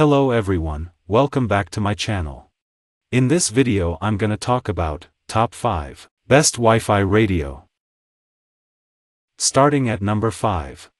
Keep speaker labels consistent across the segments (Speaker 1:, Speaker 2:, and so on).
Speaker 1: Hello everyone, welcome back to my channel. In this video I'm gonna talk about, top 5, best Wi-Fi radio. Starting at number 5.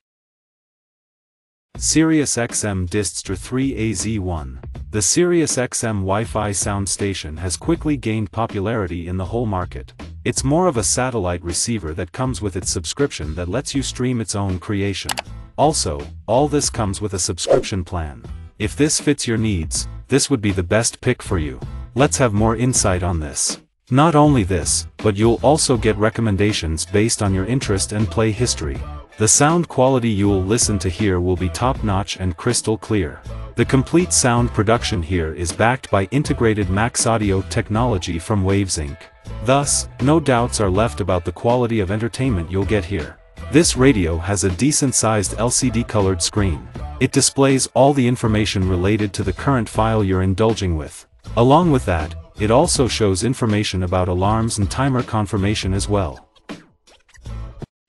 Speaker 1: Sirius XM Distster 3AZ1. The Sirius XM Wi-Fi sound station has quickly gained popularity in the whole market. It's more of a satellite receiver that comes with its subscription that lets you stream its own creation. Also, all this comes with a subscription plan. If this fits your needs, this would be the best pick for you. Let's have more insight on this. Not only this, but you'll also get recommendations based on your interest and play history. The sound quality you'll listen to here will be top-notch and crystal clear. The complete sound production here is backed by integrated MaxxAudio technology from Waves Inc. Thus, no doubts are left about the quality of entertainment you'll get here. This radio has a decent-sized LCD-colored screen. It displays all the information related to the current file you're indulging with. Along with that, it also shows information about alarms and timer confirmation as well.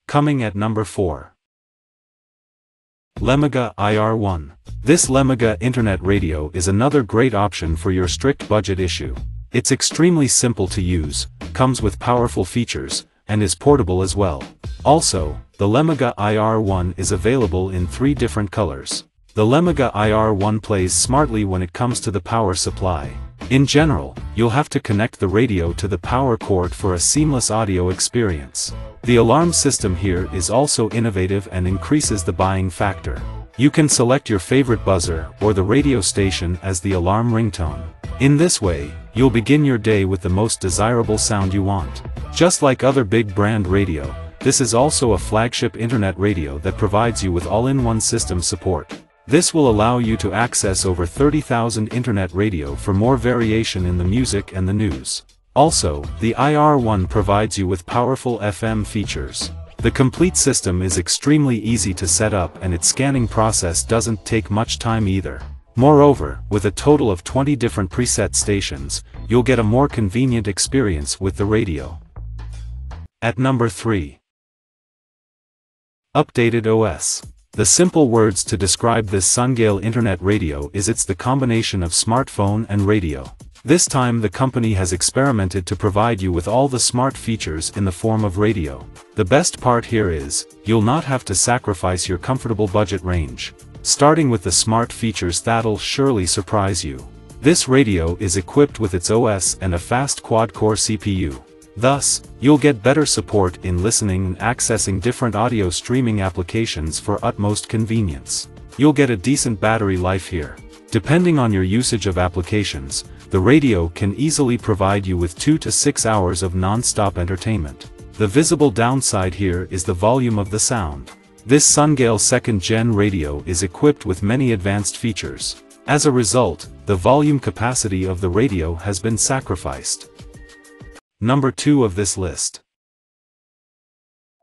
Speaker 1: Coming at number 4. Lemega IR1. This Lemega Internet Radio is another great option for your strict budget issue. It's extremely simple to use, comes with powerful features, and is portable as well. Also, the Lemega IR1 is available in three different colors. The Lemega IR1 plays smartly when it comes to the power supply. In general, you'll have to connect the radio to the power cord for a seamless audio experience. The alarm system here is also innovative and increases the buying factor. You can select your favorite buzzer or the radio station as the alarm ringtone. In this way, you'll begin your day with the most desirable sound you want. Just like other big brand radio, this is also a flagship internet radio that provides you with all-in-one system support. This will allow you to access over 30,000 internet radio for more variation in the music and the news. Also, the IR1 provides you with powerful FM features. The complete system is extremely easy to set up and its scanning process doesn't take much time either. Moreover, with a total of 20 different preset stations, you'll get a more convenient experience with the radio. At number 3. Updated OS. The simple words to describe this Sungale Internet Radio is it's the combination of smartphone and radio. This time the company has experimented to provide you with all the smart features in the form of radio. The best part here is, you'll not have to sacrifice your comfortable budget range. Starting with the smart features that'll surely surprise you. This radio is equipped with its OS and a fast quad-core CPU. Thus, you'll get better support in listening and accessing different audio streaming applications for utmost convenience. You'll get a decent battery life here. Depending on your usage of applications, the radio can easily provide you with 2 to 6 hours of non-stop entertainment. The visible downside here is the volume of the sound. This Sungale 2nd Gen radio is equipped with many advanced features. As a result, the volume capacity of the radio has been sacrificed. Number 2 of this list.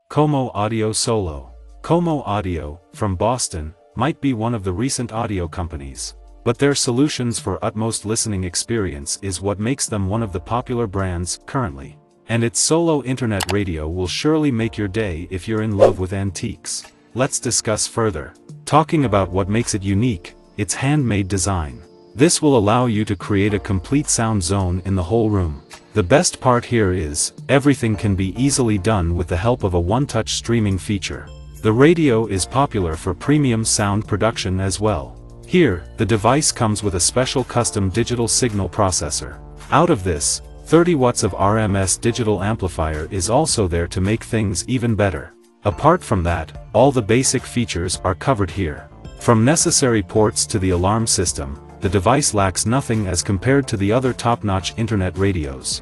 Speaker 1: Como Audio Solo. Como Audio, from Boston, might be one of the recent audio companies. But their solutions for utmost listening experience is what makes them one of the popular brands currently. And its solo internet radio will surely make your day if you're in love with antiques. Let's discuss further. Talking about what makes it unique, its handmade design. This will allow you to create a complete sound zone in the whole room. The best part here is, everything can be easily done with the help of a one-touch streaming feature. The radio is popular for premium sound production as well. Here, the device comes with a special custom digital signal processor. Out of this, 30 watts of RMS digital amplifier is also there to make things even better. Apart from that, all the basic features are covered here. From necessary ports to the alarm system, the device lacks nothing as compared to the other top-notch internet radios.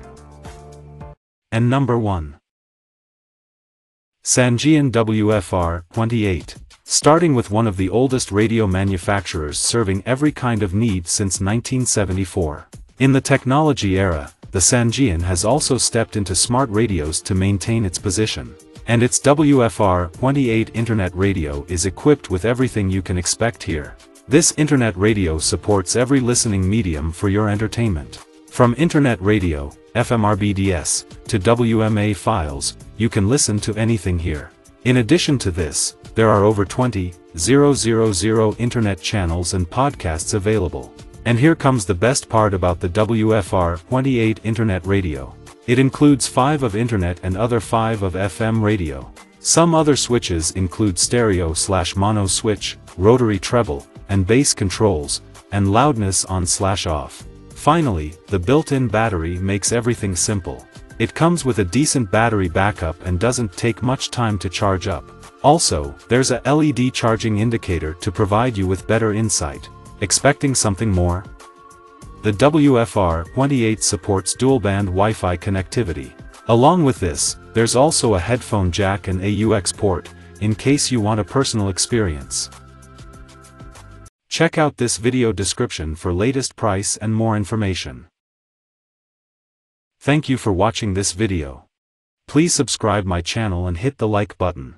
Speaker 1: And number 1. Sangean WFR-28. Starting with one of the oldest radio manufacturers serving every kind of need since 1974. In the technology era, the Sangean has also stepped into smart radios to maintain its position. And its WFR-28 internet radio is equipped with everything you can expect here. This internet radio supports every listening medium for your entertainment. From internet radio, FMRBDS, to WMA files, you can listen to anything here. In addition to this, there are over 20, 000 internet channels and podcasts available. And here comes the best part about the WFR-28 internet radio. It includes 5 of internet and other 5 of FM radio. Some other switches include stereo slash mono switch, rotary treble, and bass controls, and loudness on slash off. Finally, the built-in battery makes everything simple. It comes with a decent battery backup and doesn't take much time to charge up. Also, there's a LED charging indicator to provide you with better insight. Expecting something more? The WFR-28 supports dual-band Wi-Fi connectivity. Along with this, there's also a headphone jack and AUX port, in case you want a personal experience. Check out this video description for latest price and more information. Thank you for watching this video. Please subscribe my channel and hit the like button.